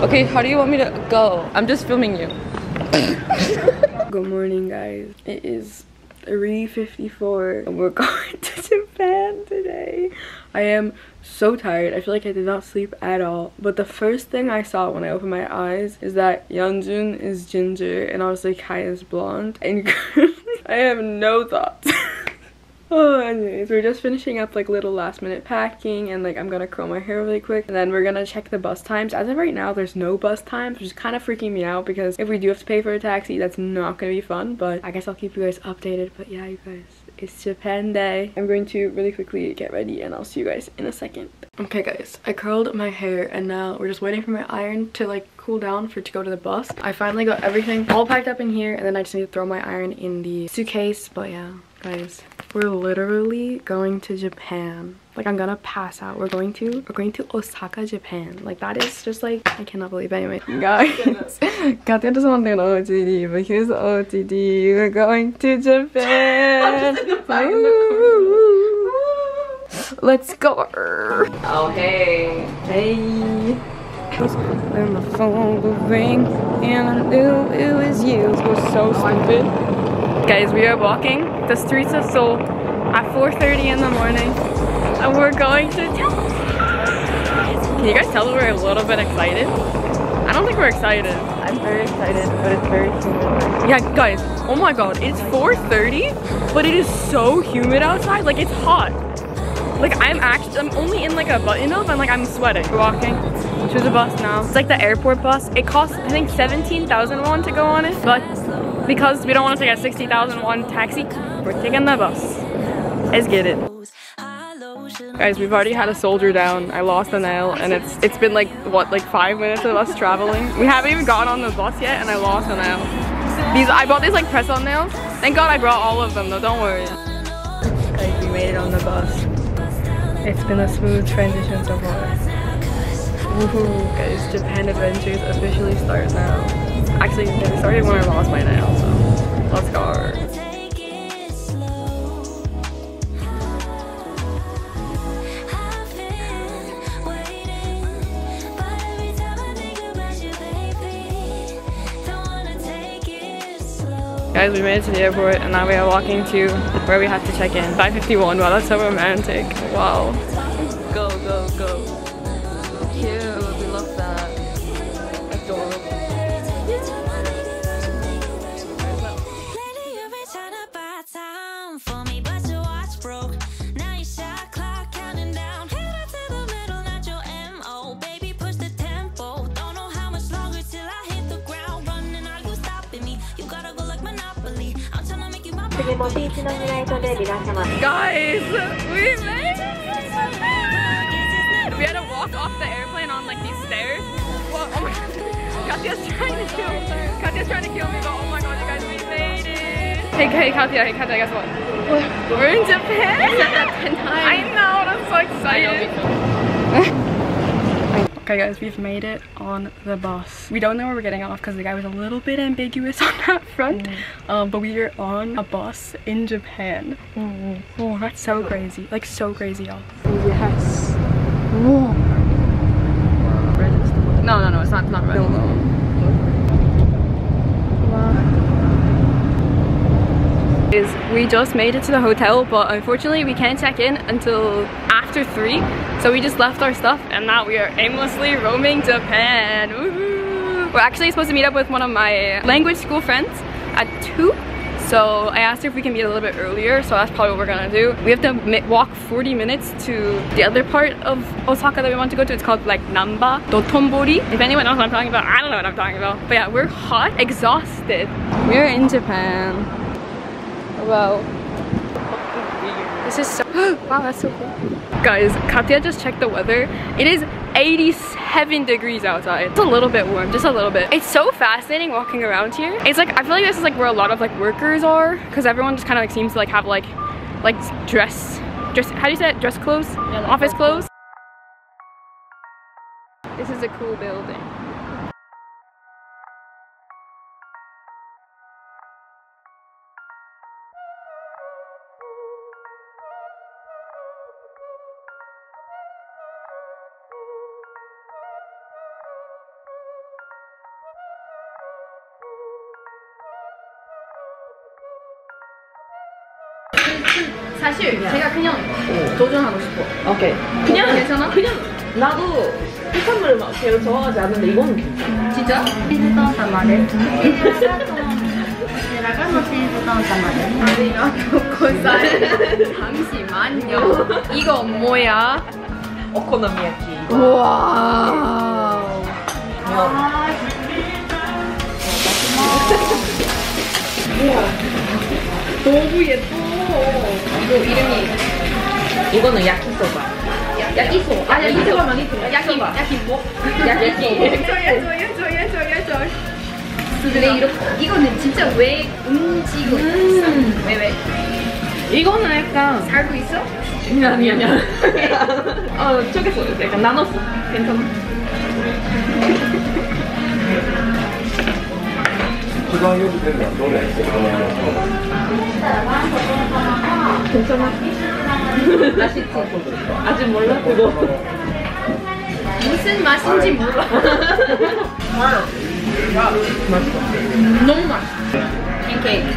Okay, how do you want me to go? I'm just filming you. Good morning, guys. It is 3.54 and we're going to Japan today. I am so tired. I feel like I did not sleep at all. But the first thing I saw when I opened my eyes is that Yeonjun is ginger and like, Kai is blonde. And I have no thoughts. Oh, anyways, we're just finishing up like little last minute packing and like I'm gonna curl my hair really quick and then we're gonna check the bus times. As of right now, there's no bus times, which is kind of freaking me out because if we do have to pay for a taxi, that's not gonna be fun, but I guess I'll keep you guys updated. But yeah, you guys, it's Japan day. I'm going to really quickly get ready and I'll see you guys in a second. Okay guys, I curled my hair and now we're just waiting for my iron to like cool down for to go to the bus. I finally got everything all packed up in here and then I just need to throw my iron in the suitcase, but yeah guys we're literally going to japan. Like i'm gonna pass out. We're going to we're going to osaka japan. Like that is just like i cannot believe anyway guys Katya doesn't want to go OTD but here's the OTD we're going to japan. Let's go. Oh hey. Hey. When my phone would ring and I knew it was you. This was so stupid. Guys, we are walking the streets of Seoul at 4.30 in the morning and we're going to Can you guys tell that we're a little bit excited? I don't think we're excited. I'm very excited, but it's very humid. Yeah, guys, oh my god, it's 4.30, but it is so humid outside, like it's hot. Like I'm actually, I'm only in like a button up and like I'm sweating. We're walking to the bus now. It's like the airport bus. It costs, I think 17,000 won to go on it, but because we don't want to take a 60,000 won taxi, we're taking the bus. Let's get it. Guys, we've already had a soldier down. I lost a nail and it's it's been like, what, like five minutes of us traveling? We haven't even gotten on the bus yet and I lost a nail. These, I bought these like press-on nails. Thank God I brought all of them though, don't worry. Guys, we made it on the bus. It's been a smooth transition so far. Guys, Japan adventures officially start now. Actually, it started when I lost my nail, so let's go. Guys, we made it to the airport and now we are walking to where we have to check in. 551, wow, that's so romantic. Wow. Go, go, go. Guys, we made it! We had to walk off the airplane on like these stairs. Well, oh my god. Katya's trying to kill me. Katya's trying to kill me, but oh my god, you guys, we made it! Hey, hey, Katya, hey, Katya, guess what? We're in Japan! I said that 10 times. I know, so exciting. Okay guys, we've made it on the bus. We don't know where we're getting off because the guy was a little bit ambiguous on that front. Mm. Um, but we are on a bus in Japan. Mm. Oh, that's so crazy. Like so crazy, y'all. Yes. Whoa. No, no, no, it's not, not red. No, no. Is we just made it to the hotel but unfortunately we can't check in until after 3 so we just left our stuff and now we are aimlessly roaming Japan. We're actually supposed to meet up with one of my language school friends at 2 so I asked her if we can meet a little bit earlier so that's probably what we're gonna do. We have to walk 40 minutes to the other part of Osaka that we want to go to. It's called like Namba Dotonbori. If anyone knows what I'm talking about I don't know what I'm talking about. But yeah we're hot exhausted. We're in Japan. Wow. This is so, wow, that's so cool. Guys, Katya just checked the weather. It is 87 degrees outside. It's a little bit warm, just a little bit. It's so fascinating walking around here. It's like, I feel like this is like where a lot of like workers are because everyone just kind of like seems to like have like, like dress, dress, how do you say it? Dress clothes? Yeah, like Office clothes? This is a cool building. 도전하고 싶어. 오케이. 그냥 어, 괜찮아? 그냥 나도 해산물을 막 별로 좋아하지 않는데 이거는 괜찮아. 진짜? 치즈도 사마레. 내가 치즈도 사마레. 아리가 교코살. 잠시만요. 이거 뭐야? 오코노미야키. 우와. 우와. 너무 예뻐. 이거 이름이 이거는 야키소바. 야키소바. 아, 야키소바만 야키소바. 야키뭐? 야키소. 저요, 저요, 저요, 근데 이렇게 이거는 진짜 왜 움직여? 음. 왜 왜? 이거는 약간 살고 있어? 아니 아니 아니. 어 저기서 약간 나눴어. 괜찮아. 주방에 주세요. 노래. 괜찮아. 맛있지? 아직 몰라 그거. 무슨 맛인지 몰라. 너무 맛있어. 팬케이크.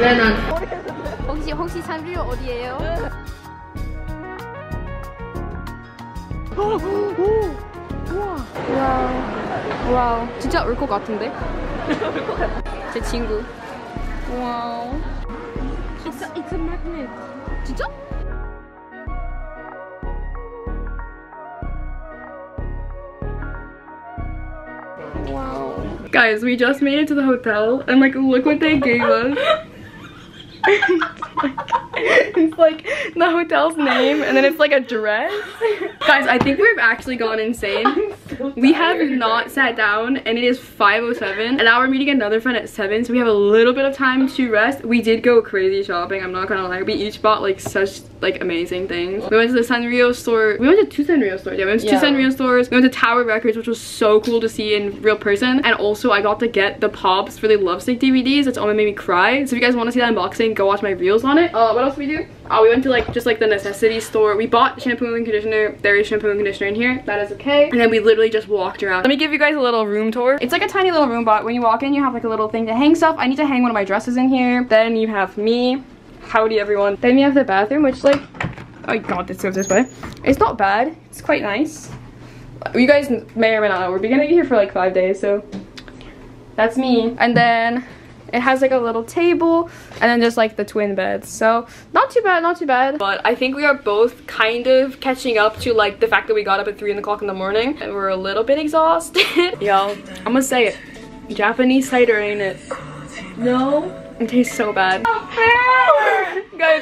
왜난 혹시 혹시 산리오 어디예요? 와우. 와우. 진짜 올 것 같은데? 제 친구. Wow. It's a, it's a magnet. 진짜? Wow. Guys, we just made it to the hotel and like look what they gave us. it's like the hotel's name and then it's like a dress. Guys, I think we've actually gone insane. We have not sat down and it is 5.07 and now we're meeting another friend at 7 so we have a little bit of time to rest. We did go crazy shopping, I'm not gonna lie. We each bought like such like amazing things. We went to the Sanrio store. We went to two Sanrio stores. Yeah, we went to Yeah. two Sanrio stores. We went to Tower Records which was so cool to see in real person. And also I got to get the POBs for the Lovesick DVDs. It's almost made me cry. So if you guys want to see that unboxing, go watch my reels on it. Uh, what else did we do? Oh, we went to like just like the necessity store. We bought shampoo and conditioner. There is shampoo and conditioner in here. That is okay. And then we literally just walked around. Let me give you guys a little room tour. It's like a tiny little room, but when you walk in, you have like a little thing to hang stuff. I need to hang one of my dresses in here. Then you have me. Howdy everyone. Then we have the bathroom, which like, oh god, this goes this way. It's not bad. It's quite nice. You guys may or may not know, we're gonna be here for like five days, so that's me. And then it has like a little table and then just like the twin beds. So not too bad, not too bad. But I think we are both kind of catching up to like the fact that we got up at three o'clock in the morning and we're a little bit exhausted. Yo, I'm gonna say it. Japanese cider, ain't it? No. It tastes so bad. Guys,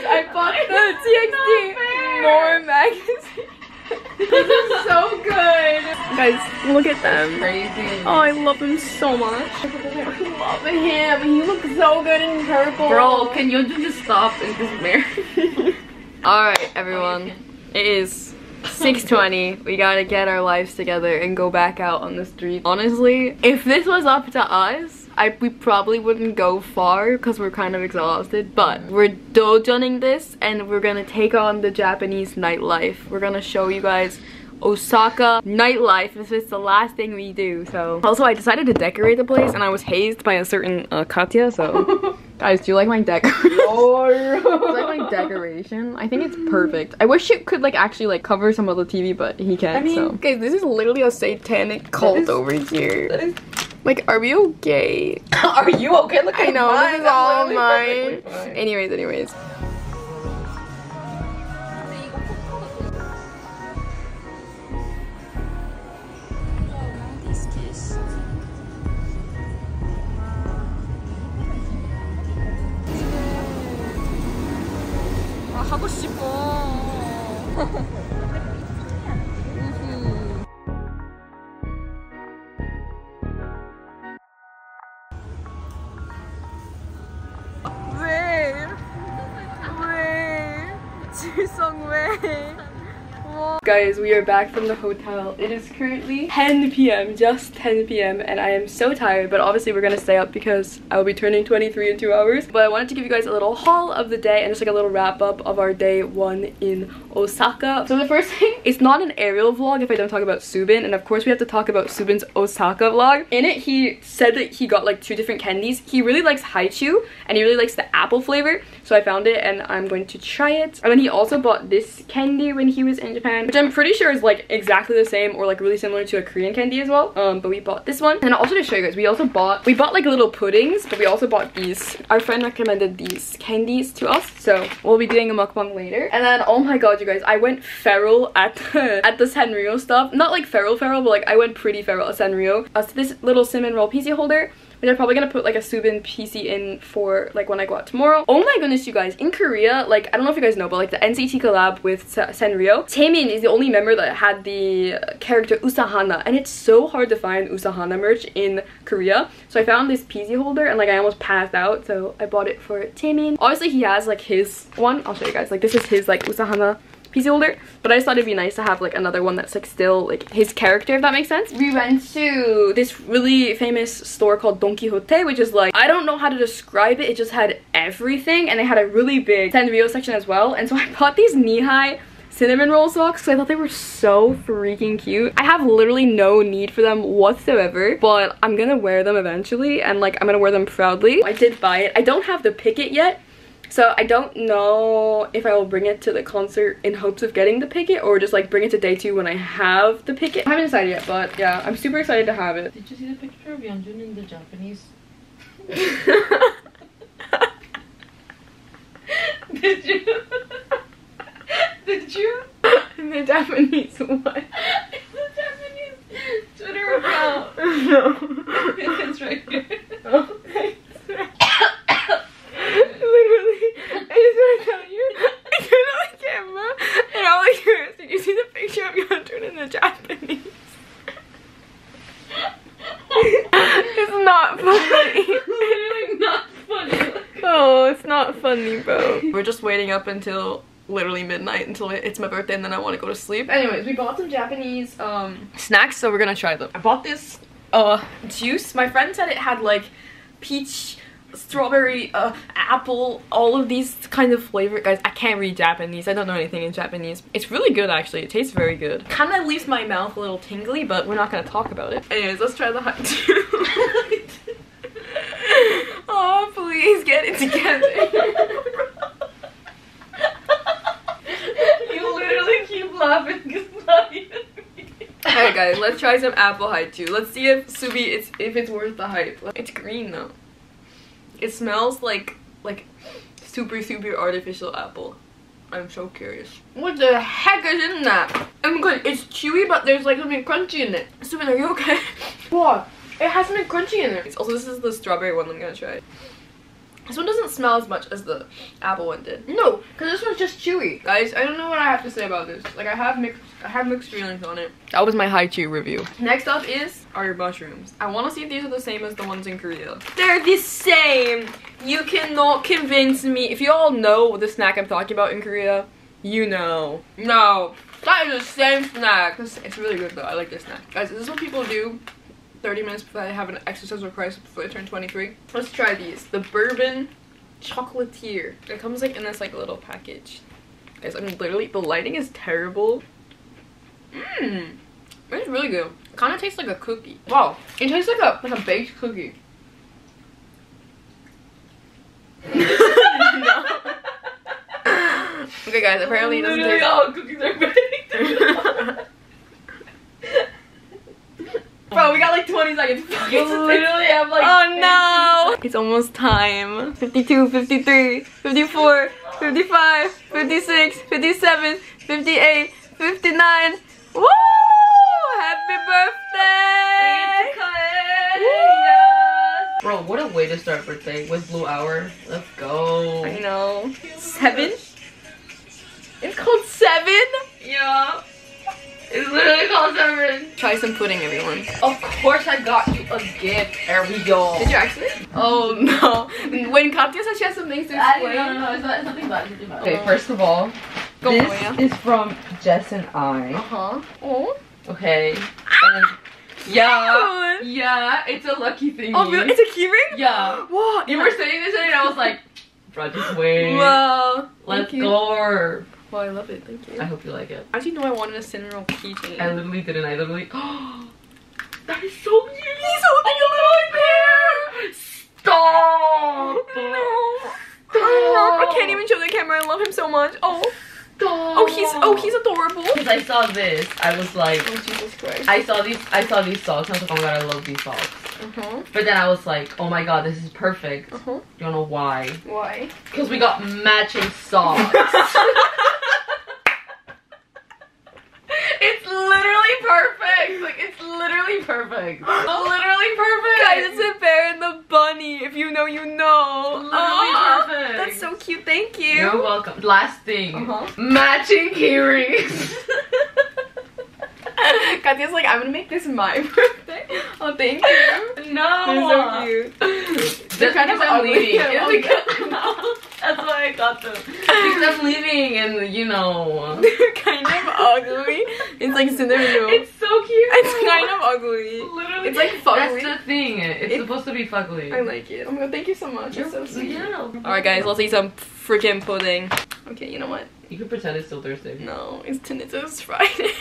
I bought the TXT more magazine. This is so good. Guys, look at them. Crazy. Oh, I love him so much. I love him. He looks so good in purple. Bro, can you just stop and just marry? Alright, everyone. It is 6.20. We gotta get our lives together and go back out on the street. Honestly, if this was up to us, I, we probably wouldn't go far because we're kind of exhausted. But we're dojoning this and we're gonna take on the Japanese nightlife. We're gonna show you guys Osaka nightlife This is the last thing we do. So also I decided to decorate the place and I was hazed by a certain uh, Katya. So guys, do you like my decoration? Do you like my decoration? I think it's perfect. I wish it could like actually like cover some of the TV, but he can't. I mean- so guys, this is literally a satanic cult is- over here. That is- Like, are we okay? Are you okay? Look I at know mine. this is I'm all literally mine. perfectly fine. Anyways, anyways. 아, 하고 싶어. Guys, we are back from the hotel. It is currently 10 p.m., just 10 p.m., and I am so tired, but obviously we're gonna stay up because I will be turning 23 in two hours. But I wanted to give you guys a little haul of the day and just like a little wrap up of our day one in Osaka. So the first thing, it's not an Ariel vlog if I don't talk about Soobin, and of course we have to talk about Soobin's Osaka vlog. In it, he said that he got like two different candies. He really likes Hi-Chew, and he really likes the apple flavor, so I found it and I'm going to try it. And then he also bought this candy when he was in Japan, which I'm pretty sure is like exactly the same or like really similar to a Korean candy as well. Um, but we bought this one. And also to show you guys, we also bought, we bought like little puddings, but we also bought these. Our friend recommended these candies to us, so we'll be doing a mukbang later. And then, oh my god, you guys, I went feral at the, at the Sanrio stuff. Not like feral feral, but like I went pretty feral at Sanrio. Uh, so this little cinnamon roll PC holder which I'm probably gonna put like a Soobin PC in for like when I go out tomorrow. Oh my goodness, you guys, in Korea, like I don't know if you guys know, but like the NCT collab with Sa Sanrio, Taemin is the only member that had the character Usahana, and it's so hard to find Usahana merch in Korea. So I found this PC holder and like I almost passed out, so I bought it for Taemin. Obviously he has like his one, I'll show you guys, like this is his like Usahana PC holder but I just thought it'd be nice to have like another one that's like still like his character if that makes sense. We went to this really famous store called Don Quijote which is like I don't know how to describe it it just had everything and they had a really big Sanrio section as well and so I bought these knee-high cinnamon roll socks because I thought they were so freaking cute. I have literally no need for them whatsoever, but I'm gonna wear them eventually and like I'm gonna wear them proudly. I did buy it. I don't have the picket yet, so I don't know if I will bring it to the concert in hopes of getting the picket or just like bring it to day two when I have the picket. I haven't decided yet, but yeah, I'm super excited to have it. Did you see the picture of Yeonjun in the Japanese? Did you? Did you? In the Japanese what? the Japanese Twitter account. no. it's right here. Oh, thanks. Literally, I just want to tell you, I turned on the camera and all I heard is, did you see the picture of Yeonjun in the Japanese? it's not funny. Literally not funny. Oh, it's not funny, bro. We're just waiting up until literally midnight until it's my birthday and then I want to go to sleep. Anyways, we bought some Japanese um snacks, so we're gonna try them. I bought this uh juice. My friend said it had like peach strawberry, uh, apple, all of these kind of flavor. Guys, I can't read Japanese. I don't know anything in Japanese. It's really good, actually. It tastes very good. Kind of leaves my mouth a little tingly, but we're not going to talk about it. Anyways, let's try the hot oh, please get it together. you literally keep laughing because it's not even me. Alright guys, let's try some apple Hi-Chew. Let's see if Subi it's if it's worth the hype. It's green though. It smells like like super super artificial apple. I'm so curious. What the heck is in that? Oh my god, it's chewy but there's like something crunchy in it. Soobin, are you okay? What? It has something crunchy in it. Also, this is the strawberry one I'm gonna try. This one doesn't smell as much as the apple one did. No, because this one's just chewy. Guys, I don't know what I have to say about this. Like, I have mixed, I have mixed feelings on it. That was my Hi-Chew review. Next up is our mushrooms. I want to see if these are the same as the ones in Korea. They're the same. You cannot convince me. If you all know the snack I'm talking about in Korea, you know. No, that is the same snack. It's, it's really good though. I like this snack. Guys, this is what people do 30 minutes before I have an exercise crisis before I turn 23. Let's try these. The bourbon chocolatier. It comes like in this like little package. Guys, I mean literally the lighting is terrible. Mmm. It's really good. It kind of tastes like a cookie. Wow. It tastes like a like a baked cookie. Okay guys, apparently it doesn't taste all cookies are baked. Bro, we got like 20 seconds. you literally have like Oh no! It's almost time. 52, 53, 54, 55, 56, 57, 58, 59. Woo! Happy birthday! Bro, what a way to start birthday with Blue Hour. Let's go. I know. Seven? It's called seven? Yeah. It's literally called seven. Try some pudding, everyone. Of course I got you a gift. There we go. Did you actually? Oh no. When Katya said she has some things to explain. No, no, no, it's not, it's nothing bad. It's nothing bad. Okay, first of all, Go this Moya. is from Jess and I. Uh-huh. Oh. Okay. And yeah, yeah, it's a lucky thing. Oh, really? It's a keyring? Yeah. What? You were saying this and I was like, bro, just wait. Wow. Let's Thank you. go. Well, I love it. Thank you. I hope you like it. As you know, I wanted a cinnamon keychain. I literally didn't. I literally. Oh, that is so cute. He's holding a little bear. Stop. I can't even show the camera. I love him so much. Oh, Stop. Oh, he's oh, he's adorable. Because I saw this, I was like, Oh Jesus Christ. I saw these, I saw these socks. I was like, oh my god, I love these socks. Uh-huh. But then I was like, oh my god, this is perfect. Uh-huh. Don't know why. Why? Because we got matching socks. it's literally perfect. Like it's literally perfect. Literally perfect. Guys, it's a bear and the bunny. If you know, you know. literally Aw, perfect. That's so cute. Thank you. You're welcome. Last thing, Uh-huh. matching earrings. Katya's like, I'm gonna make this my birthday. Oh, thank you. no. They're so cute. They're kind of I'm ugly. leaving. It's love That's why I got them. Because I'm leaving, and you know, They're kind of ugly. It's like Cinderella. it's so cute. It's kind of ugly. literally. It's like fugly. That's the thing. It's It- supposed to be fugly. I like it. Oh my god, thank you so much. It's so sweet. Yeah. Alright guys, let's eat some freaking pudding. Okay, you know what? You can pretend it's still Thursday. No, it's Tinnitus Friday.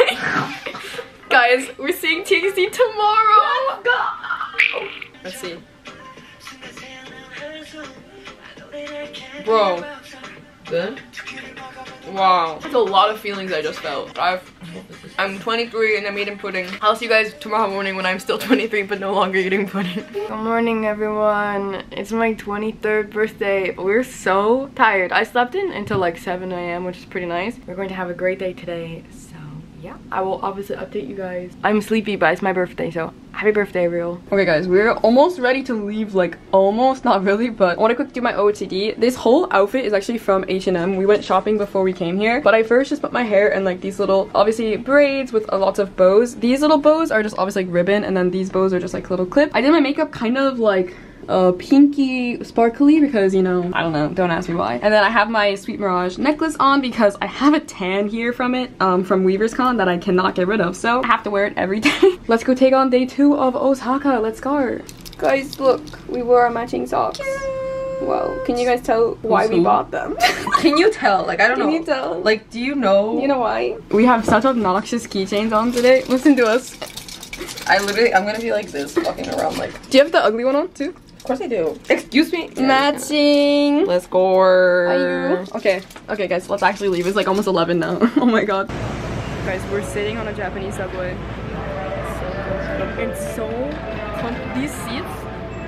Guys, we're seeing TXT tomorrow. Let's see. Bro, Good. wow. That's a lot of feelings I just felt. I've I'm 23 and I'm eating pudding. I'll see you guys tomorrow morning when I'm still 23 but no longer eating pudding. Good morning everyone. It's my 23rd birthday we're so tired. I slept in until like 7 a.m. which is pretty nice. We're going to have a great day today yeah. I will obviously update you guys. I'm sleepy but it's my birthday so happy birthday real. Okay guys we're almost ready to leave like almost not really but I want to quick do my OOTD. This whole outfit is actually from H&M. We went shopping before we came here but I first just put my hair in like these little obviously braids with a lots of bows. These little bows are just obviously like ribbon and then these bows are just like little clip. I did my makeup kind of like uh, pinky sparkly because you know I don't know don't ask me why. And then I have my Sweet Mirage necklace on because I have a tan here from it um, from Weverse Con that I cannot get rid of. So I have to wear it every day. Let's go take on day two of Osaka. Let's go guys look we wore our matching socks. Well, can you guys tell why we bought them? Can you tell? Like I don't can know. you tell? Like, do you know? you know why? We have such obnoxious keychains on today. Listen to us. I literally, I'm gonna be like this, walking around. Like, do you have the ugly one on too course I do. Excuse me. Matching. Let's go. Okay, okay, guys, let's actually leave. It's like almost 11 now. oh my god. Guys, we're sitting on a Japanese subway. It's so com- These seats.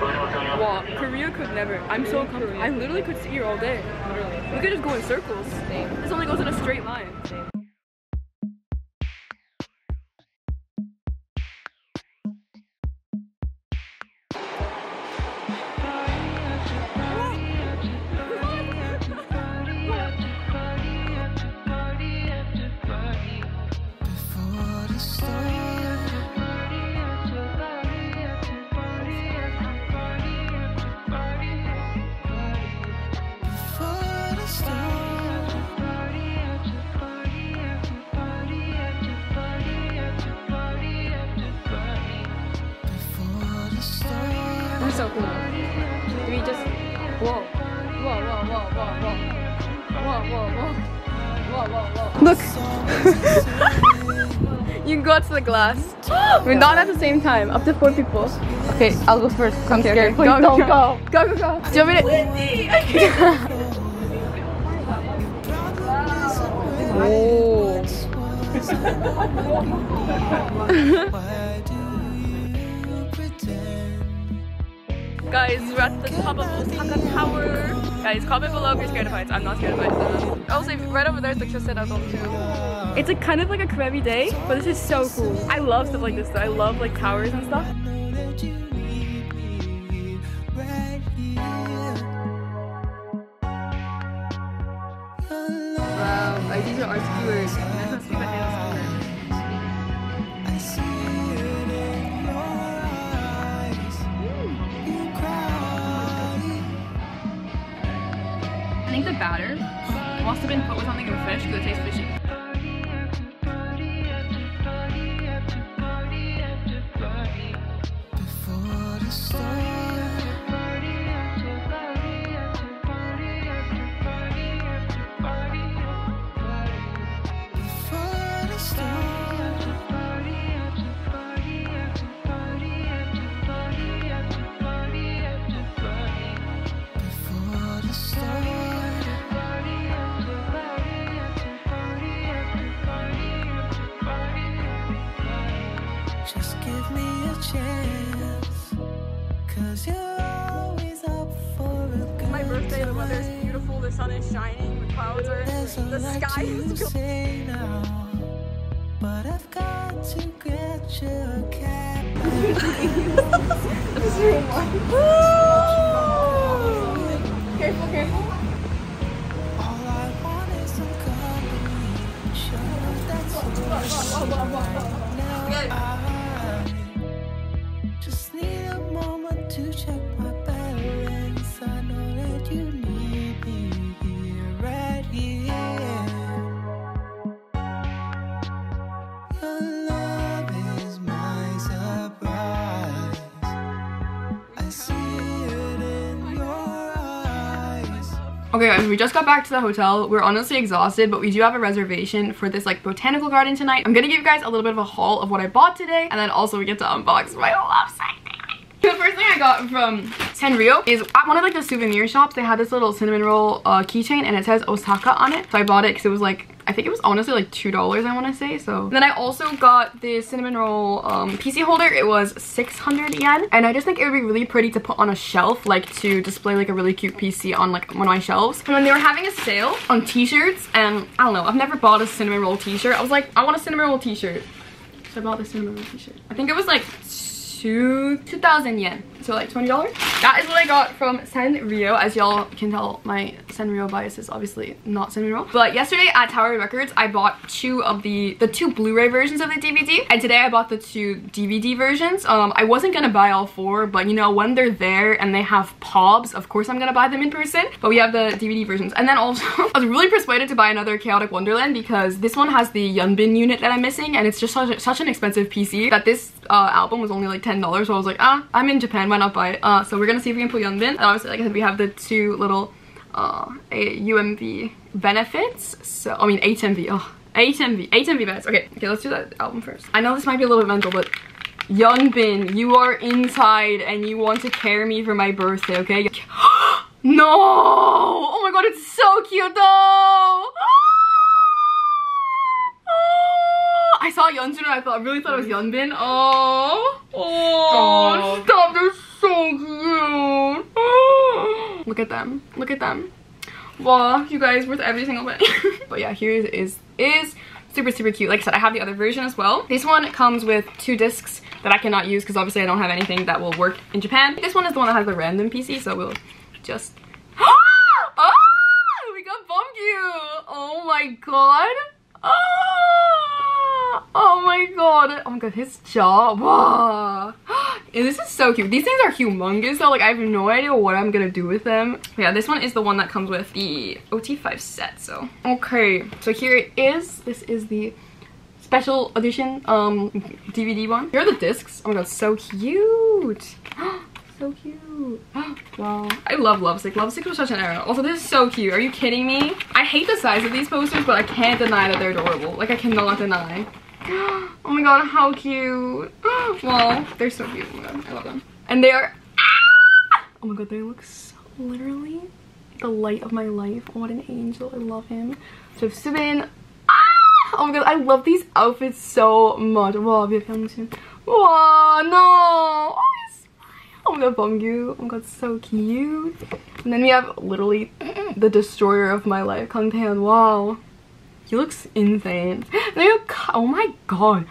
Wow, Korea could never. I'm so comfortable. I literally could sit here all day. Literally. We could just go in circles. This only goes in a straight line. The glass. We're not at the same time. Up to four people. Okay, I'll go first. I'm scared. Please don't go. Go, go, go. Do you want me to? Oh. Guys, we're at the top of Osaka Tower. Guys, comment below if you're scared of heights. I'm not scared of heights. Also, right over there is the Kyocera Dome too. It's a kind of like a crabby day, but this is so cool. I love stuff like this though. I love like towers and stuff. Wow, like these are our skewers. much for the taste. That's We just got back to the hotel. We're honestly exhausted, but we do have a reservation for this like botanical garden tonight. I'm gonna give you guys a little bit of a haul of what I bought today, and then also we get to unbox my Lovesick. The first thing I got from Sanrio is at one of like the souvenir shops, they had this little cinnamon roll uh, keychain and it says Osaka on it. So I bought it because it was like, I think it was honestly like $2 I want to say. So then I also got the cinnamon roll um, PC holder. It was 600 yen. And I just think it would be really pretty to put on a shelf, like to display like a really cute PC on like one of my shelves. And when they were having a sale on t-shirts and I don't know, I've never bought a cinnamon roll t-shirt. I was like, I want a cinnamon roll t-shirt. So I bought the cinnamon roll t-shirt. I think it was like two 2000 yen so like 20 dollars. That is what i got from sanrio. As y'all can tell my sanrio bias is obviously not sanrio. But yesterday at tower records i bought two of the the two blu-ray versions of the dvd and today i bought the two dvd versions. Um i wasn't gonna buy all four but you know when they're there and they have pobs of course i'm gonna buy them in person. But we have the dvd versions. And then also i was really persuaded to buy another chaotic wonderland because this one has the yunbin unit that i'm missing and it's just such, such an expensive pc that this uh, album was only like $10 so I was like ah I'm in Japan why not buy it. Uh, so we're gonna see if we can pull Yunbin and obviously like I said we have the two little uh, UMV benefits. So I mean HMV oh HMV HMV benefits. Okay okay let's do that album first. I know this might be a little bit mental but Yunbin you are inside and you want to care me for my birthday okay? No! Oh my god it's so cute though Oh, I saw Yeonjun and I thought I really thought it was Yeonbin. Oh, oh, stop! They're so cute. Look at them. Look at them. Wow, you guys worth every single penny. but yeah, here is is is super super cute. Like I said, I have the other version as well. This one comes with two discs that I cannot use because obviously I don't have anything that will work in Japan. This one is the one that has the random PC, so we'll just. oh, we got Beomgyu. Oh my god. Oh, oh my god. Oh my god, his jaw. And this is so cute. These things are humongous though. Like I have no idea what I'm gonna do with them. Yeah, this one is the one that comes with the OT5 set. So okay. So here it is. This is the special edition um DVD one. Here are the discs. Oh my god, so cute. so cute. wow. I love Lovesick. Lovesick was such an era. Also, this is so cute. Are you kidding me? I hate the size of these posters, but I can't deny that they're adorable. Like, I cannot deny. Oh my god, how cute. Well, they're so cute. Oh my god, I love them. And they are... Ah! Oh my god, they look so literally the light of my life. Oh, what an angel. I love him. So Soobin. Ah! Oh my god, I love these outfits so much. Wow, vi har filmen Wow, no. Oh, Oh my god, Beomgyu. Oh my god, so cute. And then we have literally the destroyer of my life, Kang Taehyun. Wow. He looks insane. Have Oh my god.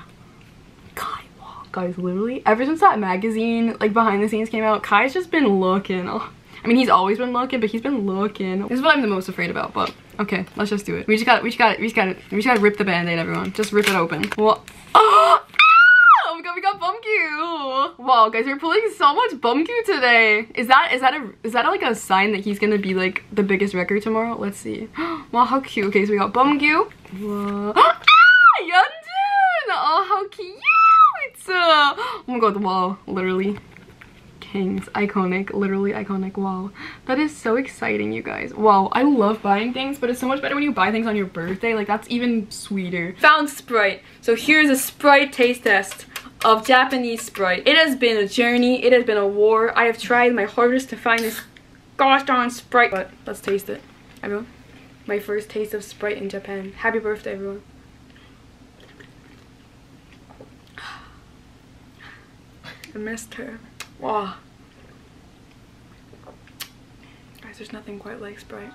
Kai, wow. Guys, literally, ever since that magazine, like behind the scenes came out, Kai's just been looking. Oh. I mean, he's always been looking, but he's been looking. This is what I'm the most afraid about, but okay, let's just do it. We just got, it. we just got, it. we just got, it. we just got to rip the band-aid, everyone. Just rip it open. Well, oh! My god, we got Beomgyu! Wow, guys, we're pulling so much Beomgyu today. Is that is that a is that like a sign that he's gonna be like the biggest record tomorrow? Let's see. wow, how cute. Okay, so we got Beomgyu. Whoa. ah, Yeonjun! Oh, how cute! Uh, oh my god, the wow, literally. Kings, iconic, literally iconic. Wow, that is so exciting, you guys. Wow, I love buying things, but it's so much better when you buy things on your birthday. Like, that's even sweeter. Found Sprite. So here's a Sprite taste test of Japanese Sprite. It has been a journey. It has been a war. I have tried my hardest to find this gosh darn Sprite. But let's taste it, everyone. My first taste of Sprite in Japan. Happy birthday, everyone. I missed her. Wow. Guys, there's nothing quite like Sprite.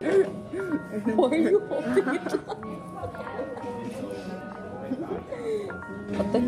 Why are you holding it? 어때?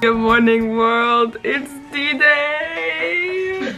Good morning world, it's D-Day!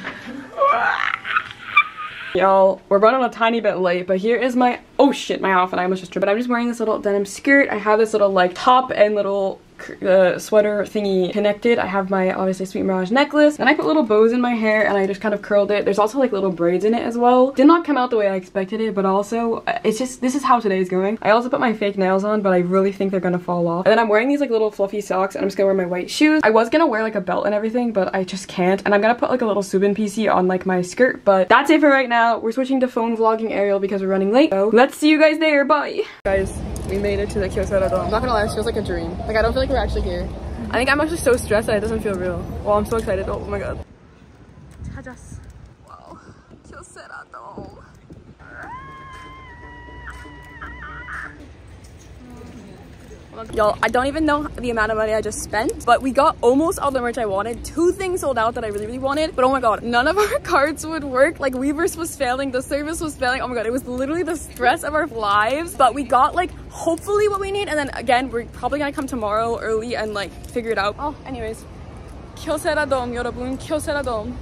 Y'all, we're running a tiny bit late, but here is my, oh shit, my outfit, I almost just tripped. But I'm just wearing this little denim skirt. I have this little like top and little uh, sweater thingy connected. I have my obviously Sweet Mirage necklace and I put little bows in my hair and I just kind of curled it. There's also like little braids in it as well. Did not come out the way I expected it, but also uh, it's just, this is how today is going. I also put my fake nails on, but I really think they're gonna fall off. And then I'm wearing these like little fluffy socks and I'm just gonna wear my white shoes. I was gonna wear like a belt and everything, but I just can't. And I'm gonna put like a little Soobin PC on like my skirt, but that's it for right now. We're switching to phone vlogging Ariel because we're running late. So let's see you guys there, bye! Guys, we made it to the Kyoto Dome. I'm not gonna lie, it feels like a dream. Like, I don't feel like we're actually here. I think I'm actually so stressed that it doesn't feel real. Well, I'm so excited. Oh, oh my god. Wow. Kyoto. Y'all, I don't even know the amount of money I just spent, but we got almost all the merch I wanted. Two things sold out that I really, really wanted, but oh my god, none of our cards would work. Like Weverse was failing, the service was failing. Oh my god, it was literally the stress of our lives, but we got like hopefully what we need. And then again, we're probably gonna come tomorrow early and like figure it out. Oh, anyways. Kyocera Dome, 여러분. Kyocera Dome.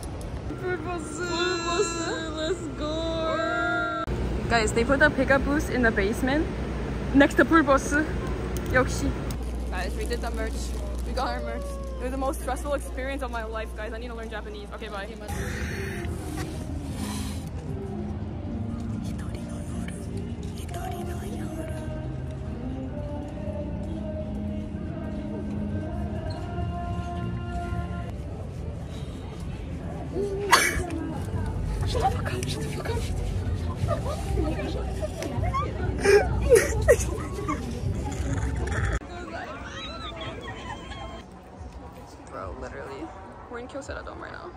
Let's go. Guys, they put the pickup booth in the basement next to Purbosu. 역시. Guys, we did the merch. We got our merch. It was the most stressful experience of my life, guys. I need to learn Japanese. Okay, bye. In Kyocera Dome right now.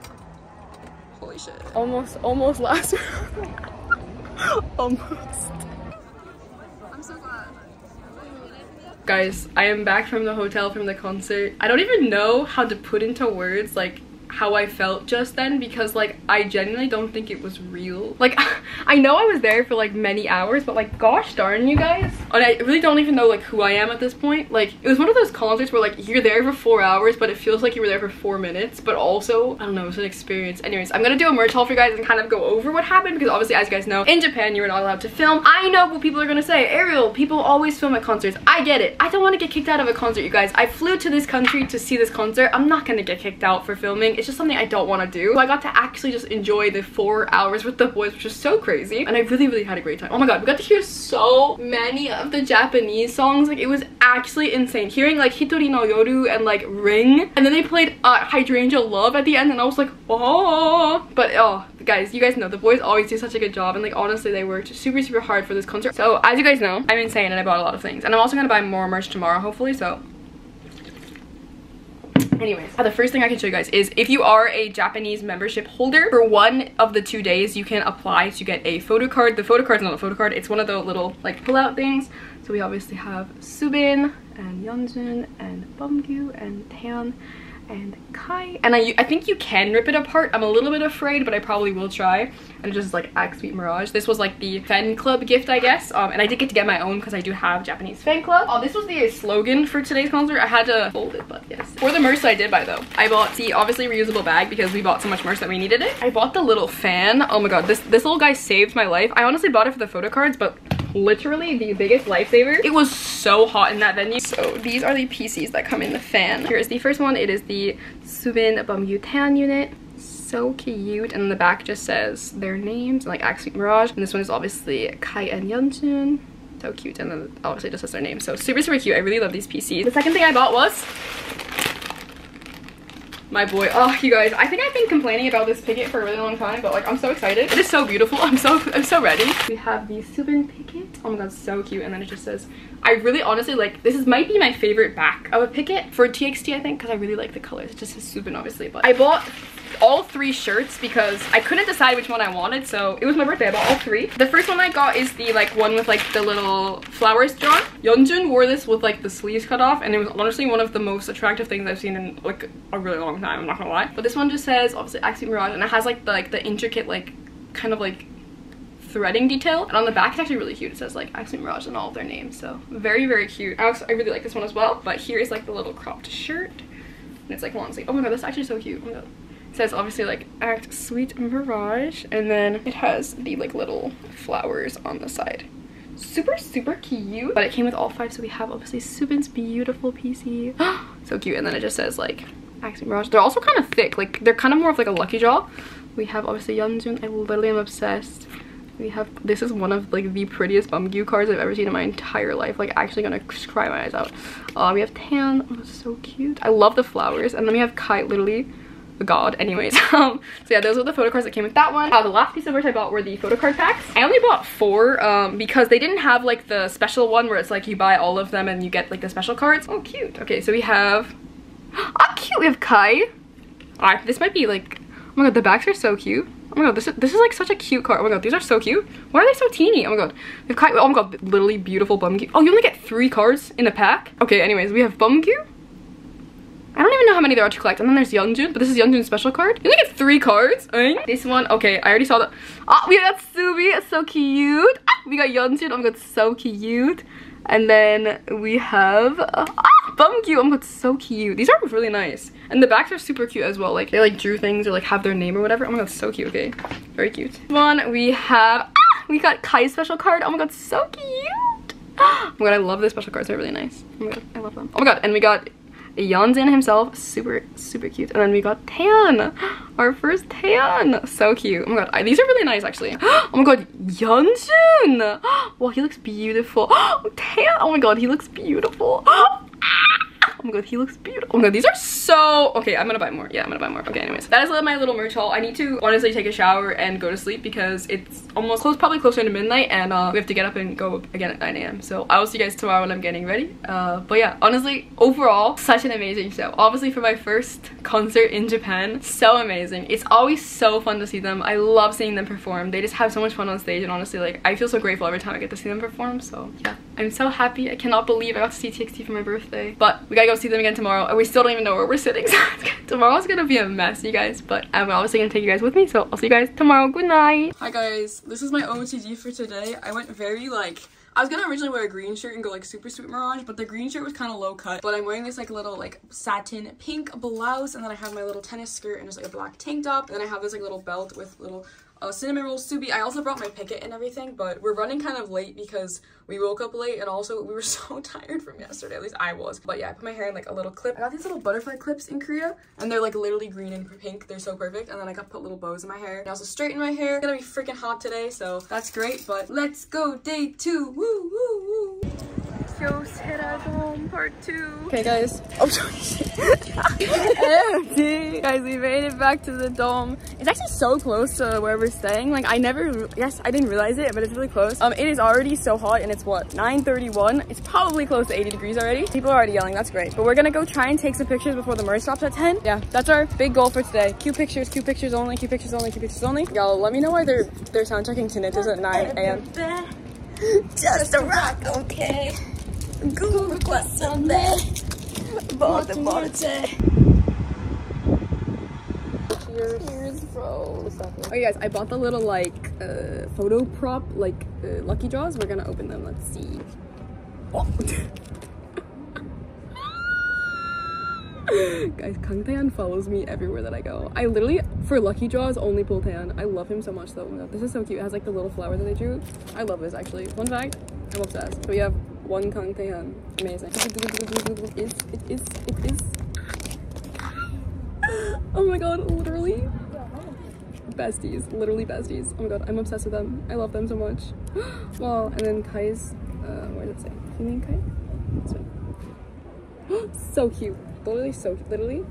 Holy shit. Almost, almost last Almost. I'm so glad. Guys, I am back from the hotel from the concert. I don't even know how to put into words like how I felt just then because like I genuinely don't think it was real. Like I know I was there for like many hours but like gosh darn you guys. And I really don't even know like who I am at this point. Like it was one of those concerts where like you're there for four hours but it feels like you were there for four minutes but also I don't know it was an experience. Anyways I'm gonna do a merch haul for you guys and kind of go over what happened because obviously as you guys know in Japan you're not allowed to film. I know what people are gonna say. Ariel people always film at concerts. I get it. I don't want to get kicked out of a concert you guys. I flew to this country to see this concert. I'm not gonna get kicked out for filming. It's just something I don't want to do. So I got to actually just enjoy the four hours with the boys, which is so crazy. And I really, really had a great time. Oh my god, we got to hear so many of the Japanese songs. Like, it was actually insane. Hearing, like, Hitori no Yoru and, like, Ring. And then they played uh, Hydrangea Love at the end, and I was like, oh. But, oh, guys, you guys know, the boys always do such a good job. And, like, honestly, they worked super, super hard for this concert. So, as you guys know, I'm insane and I bought a lot of things. And I'm also gonna buy more merch tomorrow, hopefully, so Anyways, uh, the first thing I can show you guys is if you are a Japanese membership holder, for one of the two days, you can apply to get a photo card. The photo card's not a photo card, it's one of the little like pull-out things. So we obviously have Soobin and Yeonjun and Beomgyu and Taehyun and Kai. And I, I think you can rip it apart. I'm a little bit afraid, but I probably will try. And it just like Act Sweet Mirage. This was like the fan club gift, I guess. Um, and I did get to get my own because I do have Japanese fan club. Oh, this was the slogan for today's concert. I had to fold it, but yes. For the merch I did buy though, I bought the obviously reusable bag because we bought so much merch that we needed it. I bought the little fan. Oh my god, this, this little guy saved my life. I honestly bought it for the photo cards, but literally the biggest lifesaver. It was so hot in that venue. So these are the PCs that come in the fan. Here is the first one. It is the Soobin Beomgyu Tan unit. So cute. And the back just says their names, like Act Sweet Mirage. And this one is obviously Kai and Yeonjun. So cute. And then obviously just says their name. So super, super cute. I really love these PCs. The second thing I bought was my boy. Oh, you guys, I think I've been complaining about this Picket for a really long time, but like I'm so excited. It is so beautiful. I'm so I'm so ready. We have the Soobin Picket. Oh my god, so cute. And then it just says, I really honestly like this is might be my favorite back of a Picket for TXT, I think, because I really like the colors. It just says Soobin, obviously. But I bought all three shirts because I couldn't decide which one I wanted so it was my birthday I bought all three the first one I got is the like one with like the little flowers drawn Yeonjun wore this with like the sleeves cut off and it was honestly one of the most attractive things I've seen in like a really long time I'm not gonna lie but this one just says obviously Axie Mirage and it has like the like the intricate like kind of like threading detail and on the back it's actually really cute. It says like Axie Mirage and all of their names so very very cute. I, also, I really like this one as well but here is like the little cropped shirt and it's like long sleeve. Oh my god that's actually so cute. Oh says obviously like act sweet mirage and then it has the like little flowers on the side. Super super cute. But it came with all five so we have obviously Soobin's beautiful PC so cute and then it just says like Axie Mirage. They're also kind of thick like they're kind of more of like a lucky draw. We have obviously Yeonjun. I literally am obsessed we have this is one of like the prettiest Beomgyu cards I've ever seen in my entire life. Like actually gonna cry my eyes out. Uh, we have Tan. Oh so cute. I love the flowers. And then we have Kai literally god. Anyways um so yeah those were the photo cards that came with that one. Uh, the last piece of merch i bought were the photo card packs. I only bought four um because they didn't have like the special one where it's like you buy all of them and you get like the special cards. Oh cute. Okay so we have oh cute. We have kai. All right this might be like oh my god the backs are so cute Oh my god, this is this is like such a cute card. Oh my god, these are so cute. Why are they so teeny? Oh my god. They've Kai oh my god, literally beautiful Beomgyu. Oh, you only get three cards in a pack? Okay, anyways, we have Beomgyu, I don't even know how many there are to collect. And then there's Yeonjun, but this is Yeonjun's special card. You only get three cards. Eh? This one, okay, I already saw that. Oh, we got Subi, so cute. Ah, we got Yeonjun, oh my god, so cute. And then we have ah, cute! oh my god, so cute. These are really nice. And the backs are super cute as well. Like they like drew things or like have their name or whatever. Oh my god, so cute, okay. Very cute. One, we have, ah, we got Kai's special card. Oh my god, so cute. Oh my god, I love the special cards. They're really nice. Oh my god, I love them. Oh my god, and we got Yeonjun himself, super, super cute. And then we got Tan, our first Tan. So cute. Oh my god, I, these are really nice actually. Oh my god, Yeonjun. Wow, he looks beautiful. Tan, oh my god, he looks beautiful. Oh My god, he looks beautiful. Oh my god, these are so... Okay, I'm gonna buy more. Yeah, I'm gonna buy more. Okay, anyways. That is my little merch haul. I need to honestly take a shower and go to sleep because it's almost close, probably closer to midnight and uh, we have to get up and go again at 9 a.m. So I will see you guys tomorrow when I'm getting ready. Uh, but yeah, honestly, overall, such an amazing show. Obviously for my first concert in Japan, so amazing. It's always so fun to see them. I love seeing them perform. They just have so much fun on stage and honestly, like, I feel so grateful every time I get to see them perform. So yeah, I'm so happy. I cannot believe I got to see TXT for my birthday. But we gotta go see them again tomorrow and we still don't even know where we're sitting so tomorrow's gonna be a mess you guys but I'm obviously gonna take you guys with me so I'll see you guys tomorrow good night hi guys this is my OOTD for today I went very like I was gonna originally wear a green shirt and go like super sweet mirage, but the green shirt was kind of low cut. But I'm wearing this like little like satin pink blouse, and then I have my little tennis skirt and just like a black tank top. And then I have this like little belt with little uh, cinnamon roll subi. I also brought my picket and everything, but we're running kind of late because we woke up late and also we were so tired from yesterday. At least I was. But yeah, I put my hair in like a little clip. I got these little butterfly clips in Korea and they're like literally green and pink. They're so perfect. And then I got put little bows in my hair. I also straightened my hair. It's gonna be freaking hot today, so that's great. But let's go day two. Woo woo woo. home part two. Okay guys. Oh Empty. guys, we made it back to the dome. It's actually so close to where we're staying. Like I never yes, I didn't realize it, but it's really close. Um it is already so hot and it's what 9:31. It's probably close to 80 degrees already. People are already yelling, that's great. But we're gonna go try and take some pictures before the merge stops at 10. Yeah, that's our big goal for today. Cute pictures, cute pictures only, cute pictures only, cute pictures only. Y'all let me know why they're they're sound checking tinnitus at 9 a.m. Just a rock, okay. Google. Cheers. Bro. Oh, you guys, I bought the little like uh, photo prop, like uh, lucky draws. We're gonna open them. Let's see. Oh. guys, Kang Taehyun follows me everywhere that I go. I literally, for lucky draws, only pull Taehyun. I love him so much though. Oh God, this is so cute. It has like the little flower that they drew. I love this actually. Fun fact, I'm obsessed. So we have one Kang Taehyun. Amazing. It is, it is, it is. Oh my god, literally. Besties, literally besties. Oh my god, I'm obsessed with them. I love them so much. wow, and then Kai's Uh, where does it say? This one. so cute. Literally so cute. Literally.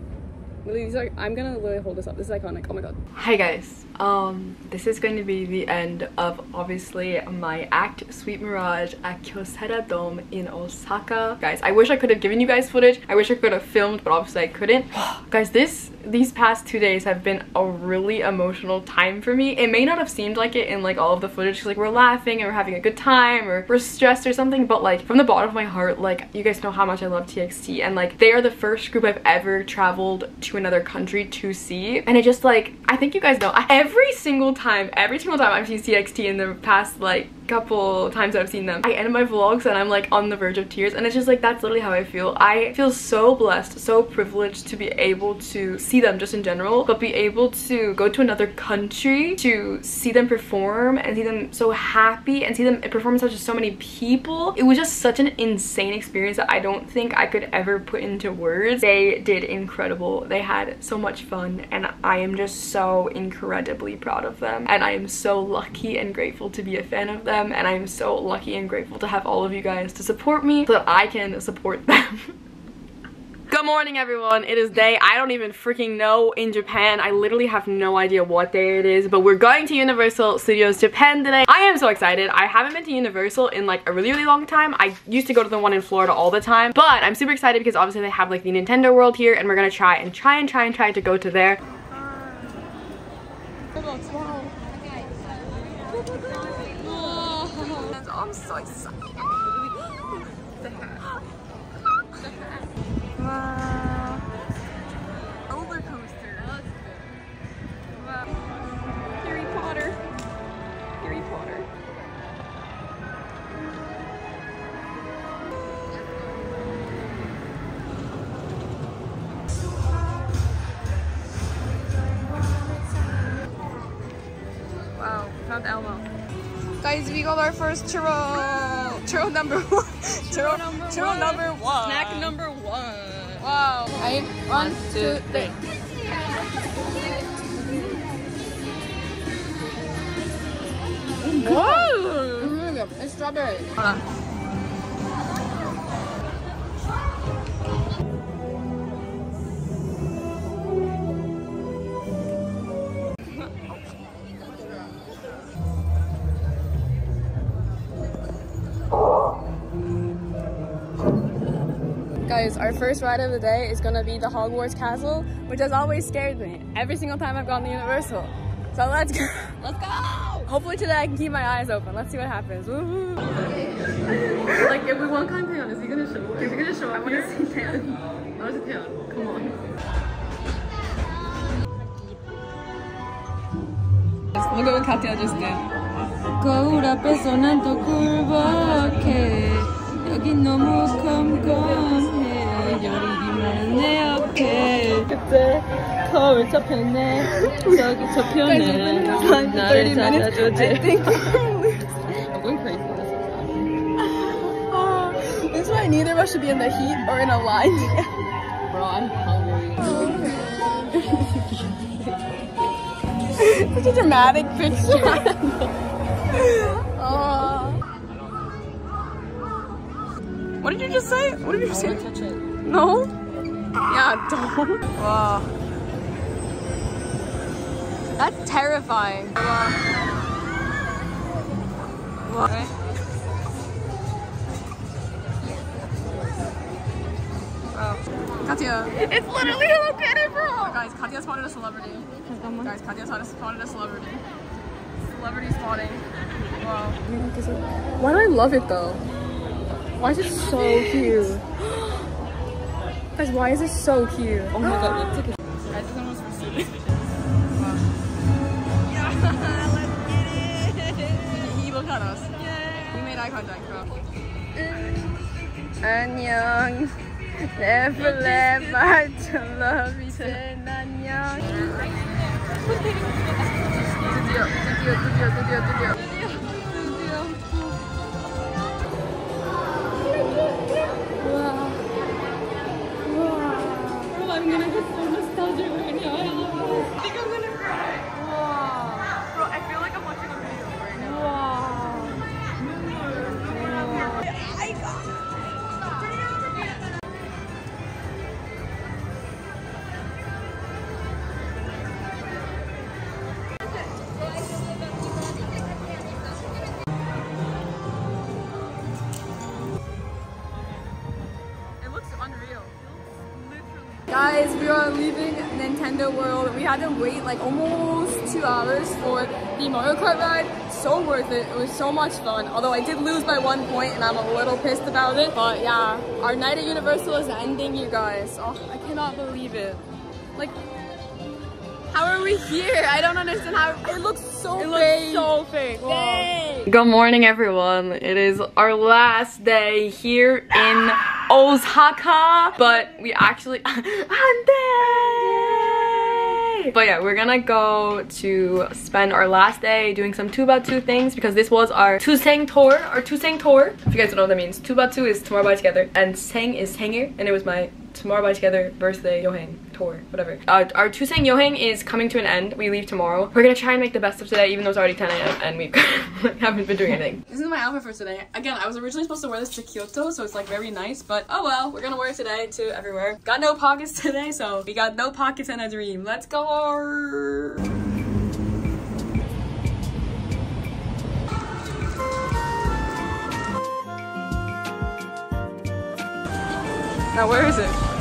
Literally, these are, I'm gonna literally hold this up. This is iconic. Oh my god. Hi guys. Um, this is going to be the end of obviously my act Sweet Mirage at Kyocera Dome in Osaka. Guys, I wish I could have given you guys footage. I wish I could have filmed, but obviously I couldn't. guys, this these past two days have been a really emotional time for me. It may not have seemed like it in like all of the footage because like we're laughing and we're having a good time or we're stressed or something, but like from the bottom of my heart, like you guys know how much I love TXT and like they are the first group I've ever traveled to another country to see. And it just like, I think you guys know, every single time, every single time I've seen TXT in the past like couple times I've seen them, I end my vlogs and I'm like on the verge of tears and it's just like that's literally how I feel. I feel so blessed, so privileged to be able to see them just in general, but be able to go to another country to see them perform and see them so happy and see them perform in such so many people. It was just such an insane experience that I don't think I could ever put into words. They did incredible. They had so much fun and I am just so incredibly proud of them and I am so lucky and grateful to be a fan of them and I'm so lucky and grateful to have all of you guys to support me so that I can support them. Good morning everyone. It is day I don't even freaking know in Japan. I literally have no idea what day it is, but we're going to Universal Studios Japan today. I am so excited. I haven't been to Universal in like a really really long time. I used to go to the one in Florida all the time, but I'm super excited because obviously they have like the Nintendo World here and we're gonna try and try and try and try to go to there. Oh, I'm so excited. Wow. Roller first churro. Churro number one. Churro, number, churro number one. Snack number one. Wow. Right? One, two, three. Whoa! It's strawberry. Guys, first ride of the day is gonna be the Hogwarts Castle, which has always scared me every single time I've gone to Universal. So let's go. Let's go. Hopefully today I can keep my eyes open. Let's see what happens. Woohoo. like if we want Taeyeon, is he gonna show? Is he gonna show up I here? I wanna see Taeyeon. I wanna see Taeyeon. Come on. Look at what Katya just did. 거울 앞에서 난 또 굴복해 여기 너무 컴컴해 열이 많은 내 옆에 그때 거울 접혔네 저기 접혔네 나를 찾아주지 I'm going crazy This is why neither of us should be in the heat or in a line Bro, I'm hungry. Such a dramatic picture. Oh. What did you just say? What did you say? Touch it. No? Yeah, don't. Wow. That's terrifying. Wow. Wow. Wow. Katya. It's literally Hello Kitty, bro! Guys, Katya spotted a celebrity. Guys, Katya spotted a celebrity. Celebrity spotting. Wow. Why do I love it though? Why is it so cute? Guys, why is it so cute? Oh my god, look at Guys, this one was for students. Wow. Yeah, let's get it! He, he looked at us. Yeah. We made eye contact, bro. 안녕. Never let my true love 이젠 안녕. 드디어, 드디어, 드디어, 드디어, 드디어. Nintendo World. We had to wait like almost two hours for the Mario Kart ride. So worth it. It was so much fun. Although I did lose by one point and I'm a little pissed about it. But yeah, our night at Universal is ending, you guys. Oh, I cannot believe it. Like, how are we here? I don't understand how it looks so it fake. Looks so fake. Good morning, everyone. It is our last day here in Osaka, but we actually But yeah, we're gonna go to spend our last day doing some 2 about 2 things because this was our Tuseng tour, our Tuseng tour. If you guys don't know what that means, 2 about 2 is tomorrow by together and Sang is Hanger and it was my tomorrow by together birthday yohang tour whatever. Uh, our Tuseng yohang is coming to an end. We leave tomorrow. We're gonna try and make the best of today even though it's already 10 a.m and we haven't been doing anything. This is my outfit for today. Again i was originally supposed to wear this to kyoto so it's like very nice but oh well. We're gonna wear it today to everywhere. Got no pockets today so we got no pockets and a dream. Let's go Now where is it?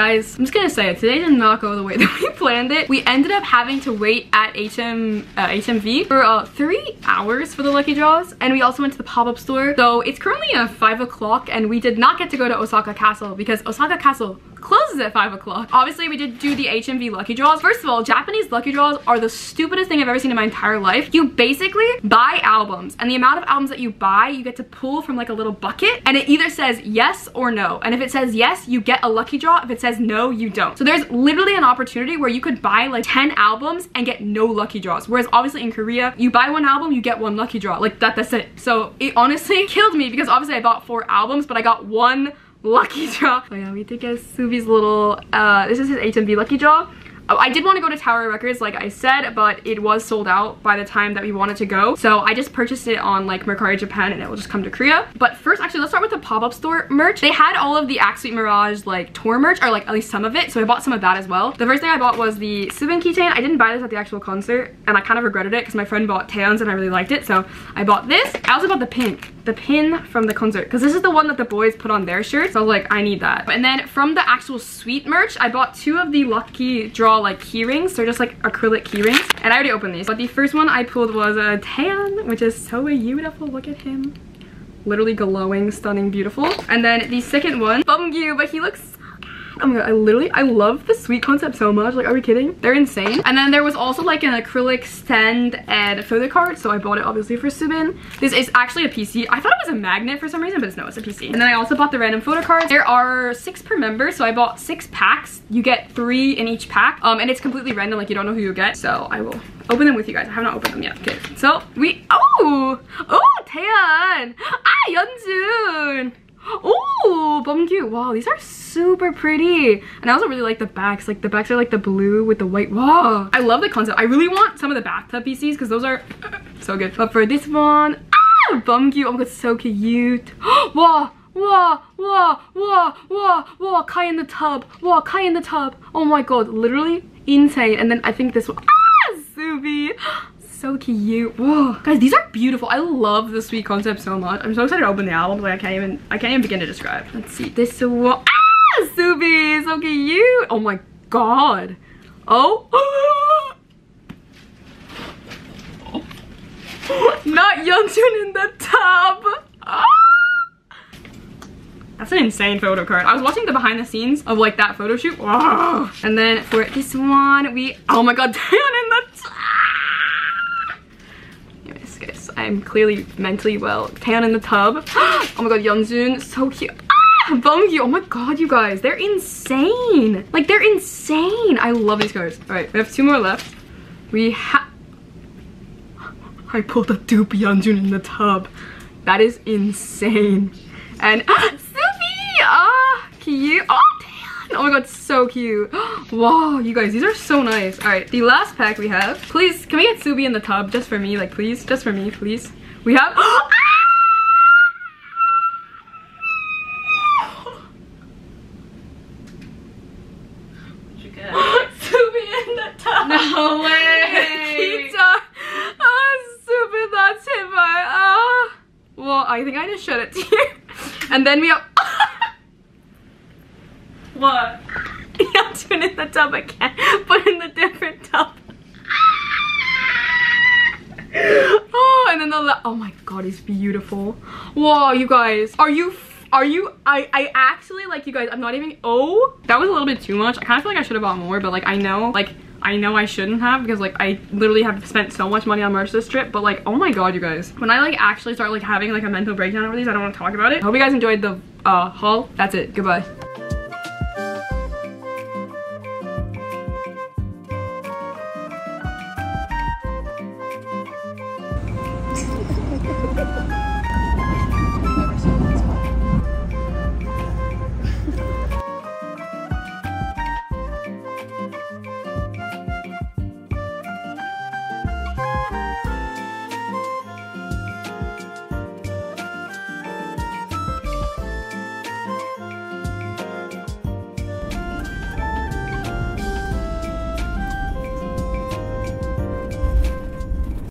Guys, I'm just gonna say it. Today did not go the way that we planned it. We ended up having to wait at HM, uh, HMV for uh, three hours for the lucky draws. And we also went to the pop-up store. So it's currently uh, five o'clock and we did not get to go to Osaka Castle because Osaka Castle closes at 5 o'clock. Obviously, we did do the HMV lucky draws. First of all, Japanese lucky draws are the stupidest thing I've ever seen in my entire life. You basically buy albums, and the amount of albums that you buy, you get to pull from like a little bucket, and it either says yes or no. And if it says yes, you get a lucky draw. If it says no, you don't. So there's literally an opportunity where you could buy like 10 albums and get no lucky draws. Whereas obviously in Korea, you buy one album, you get one lucky draw. Like that, that's it. So it honestly killed me because obviously I bought four albums, but I got one lucky draw. Oh yeah, we did get Subi's little, uh, this is his HMV lucky draw. Oh, I did want to go to Tower Records like I said, but it was sold out by the time that we wanted to go. So I just purchased it on like Mercari Japan and it will just come to Korea. But first, actually, let's start with the pop-up store merch. They had all of the Sweet Mirage like tour merch, or like at least some of it. So I bought some of that as well. The first thing I bought was the Soobin keychain. I didn't buy this at the actual concert and I kind of regretted it because my friend bought Taehyun's and I really liked it. So I bought this. I also bought the pin the pin from the concert because this is the one that the boys put on their shirts. So I was like I need that. And then from the actual sweet merch I bought two of the lucky draw like key rings they're just like acrylic key rings and I already opened these. But the first one I pulled was a tan which is so beautiful. Look at him. Literally glowing stunning beautiful. And then the second one Beomgyu but he looks Oh my god, I literally, I love the sweet concept so much. Like, are we kidding? They're insane. And then there was also like an acrylic stand and a photo card. So I bought it obviously for Soobin. This is actually a PC. I thought it was a magnet for some reason, but it's no, it's a PC. And then I also bought the random photo cards. There are six per member. So I bought six packs. You get three in each pack. Um, and it's completely random. Like you don't know who you get. So I will open them with you guys. I have not opened them yet. Okay, so we, oh, oh, Taehyun. Ah, Yeonjun. Oh, Beomgyu. Wow, these are super pretty. And I also really like the backs. Like the backs are like the blue with the white. Wow. I love the concept. I really want some of the bathtub PCs because those are so good. But for this one, ah, Beomgyu. Oh my god, so cute. wow. Wow, wow, wow, wow, wow, Kai in the tub. Wow, Kai in the tub. Oh my god, literally insane. And then I think this one, ah, Subi so cute. Whoa. Guys, these are beautiful. I love the sweet concept so much. I'm so excited to open the album. Like I can't even I can't even begin to describe. Let's see. This one. Ah! Subi! So cute! Oh my god. Oh. Not Yeonjun in the tub. Ah! That's an insane photo card. I was watching the behind the scenes of like that photo shoot. Wow. And then for this one, we, oh my God, in the I'm clearly mentally well. Tan in the tub. oh my God, Yeonjun, so cute. Ah, Beomgyu, oh my God, you guys, they're insane. Like they're insane. I love these cards. All right, we have two more left. We have, I pulled a dupe Yeonjun in the tub. That is insane. And ah, Sophie! Ah, cute. Oh. Oh my god, so cute. Wow, you guys, these are so nice. All right, the last pack we have. Please, can we get Subi in the tub just for me? Like, please, just for me, please. We have. Subi in the tub. No way! Pizza! Oh, stupid, that's him. I, uh, well, I think I just showed it to you. And then we have. What? yeah, tune in the tub again, but in the different tub. oh, and then the la- oh my god, he's beautiful. Whoa, you guys, are you? Are you? I I actually like you guys. I'm not even. Oh, that was a little bit too much. I kind of feel like I should have bought more, but like I know, like I know I shouldn't have because like I literally have spent so much money on merch this trip. But like, oh my god, you guys, when I like actually start like having like a mental breakdown over these, I don't want to talk about it. Hope you guys enjoyed the uh haul. That's it. Goodbye.